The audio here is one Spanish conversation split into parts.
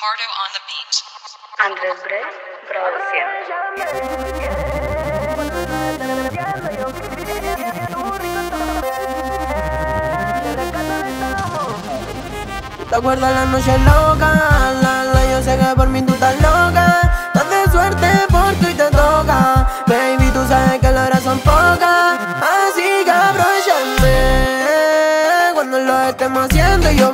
Pardo on the beat. Andrés Bray produciendo. ¿Te acuerdas la noche loca? La, la, yo sé que por mí tú estás loca. Estás de suerte porque hoy te toca. Baby, tú sabes que las horas son pocas. Así que aprovechame. Cuando lo estemos haciendo yo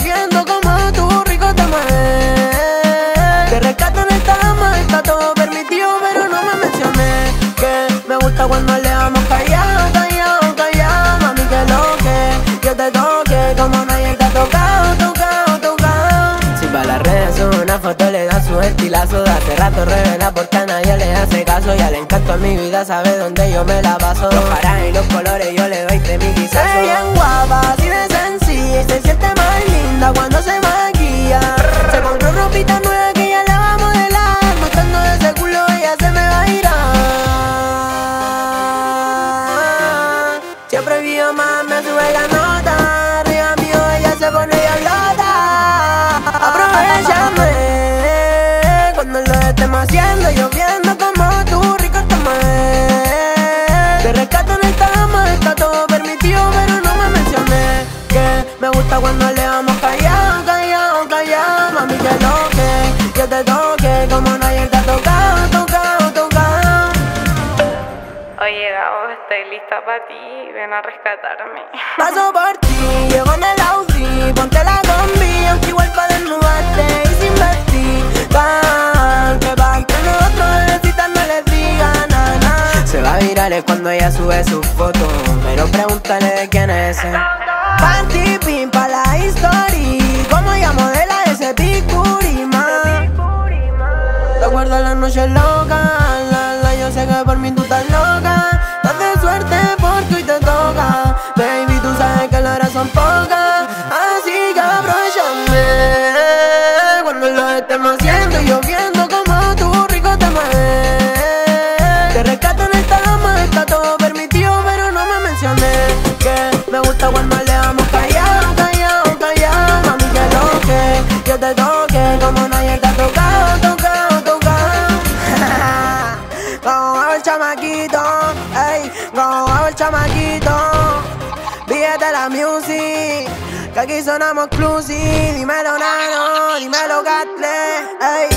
Gusta cuando le damos callado, callado, callado. Mami, que lo que yo te toque como nadie te ha tocado, tocado, tocado. Si para las redes sube una foto le da su estilazo. De hace rato revela porque a nadie le hace caso. Ya le encantó a mi vida, sabe dónde yo me la paso Los y los colores yo le doy mil quizás cuando le damos callado, callado, callado Mami que lo que yo te toque Como nadie te ha tocado, tocado, tocado Oye, Gabo, estoy lista para ti. Ven a rescatarme. Paso por ti, llego en el Audi Ponte la combi, aunque igual pa' desnudarte Y sin vestir, tan Que pa' que nosotros bebecitas no les diga nada Se va a virar es cuando ella sube su foto Pero pregúntale de quién es ese Panty ¿Te acuerdas las noches locas? La, la, yo sé que por mí tú estás loca. Estás de suerte porque hoy te toca. Baby, tú sabes que las horas son pocas. Así que aprovechame Cuando lo estemos haciendo yo viendo como tú rico te mueves Te rescato en esta cama, está todo permitido pero no me mencioné. Que me gusta cuando le damos callado, callado, callado Mami, que lo que yo te toque como nadie music, que aquí sonamos exclusive. Dímelo nano, dímelo gatle, ey